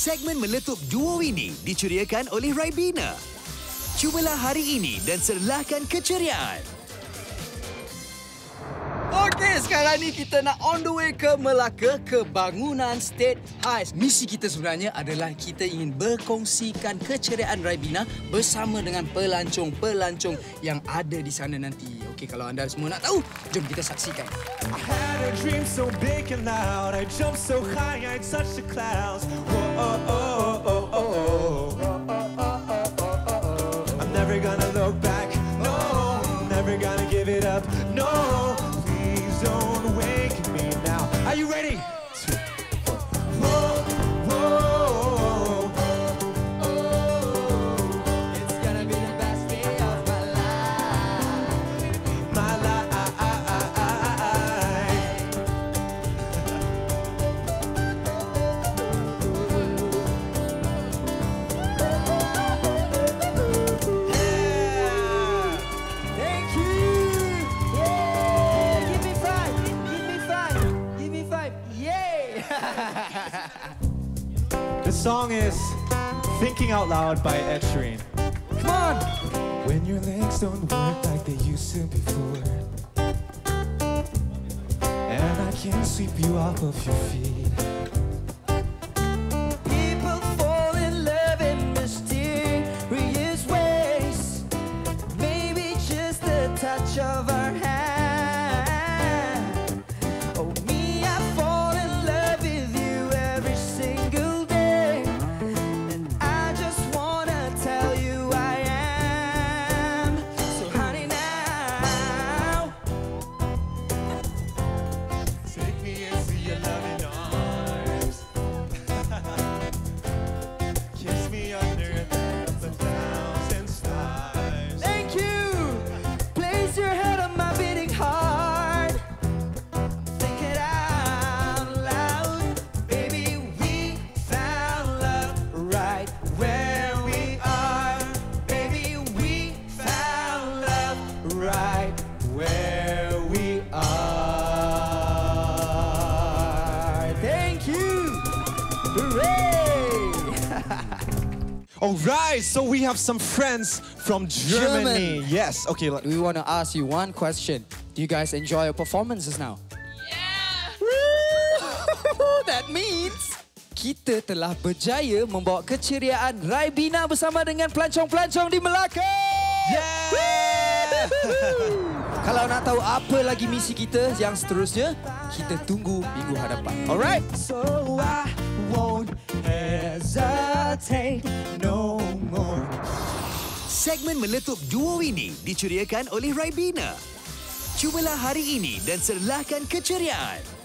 Segmen meletup duo ini diceriakan oleh Raibina. Cubalah hari ini dan serlahkan keceriaan. Sekarang ni kita nak on the way ke Melaka ke bangunan State Heights. Misi kita sebenarnya adalah kita ingin berkongsikan keceriaan Raibina bersama dengan pelancong-pelancong yang ada di sana nanti. Okey, kalau anda semua nak tahu, jom kita saksikan. I so big and loud. I so high, touch the clouds. Whoa, oh, oh, oh, oh, oh. Don't wake me now. Are you ready? The song is Thinking Out Loud by Ed Sheeran. Come on. When your legs don't work like they used to before And I can't sweep you off of your feet People fall in love in mysterious ways. Maybe just the touch of me. I All right, so we have some friends from Germany. German. Yes, okay. let- We want to ask you one question. Do you guys enjoy your performances now? Yeah. That means kita telah berjaya membawa keceriaan Raibina bersama dengan pelancong-pelancong di Melaka. Yeah! Kalau nak tahu apa lagi misi kita yang seterusnya, kita tunggu minggu hadapan. Alright? So I hesitate no more. Segmen meletup duo ini diceriakan oleh Raibina. Cubalah hari ini dan serlahkan keceriaan.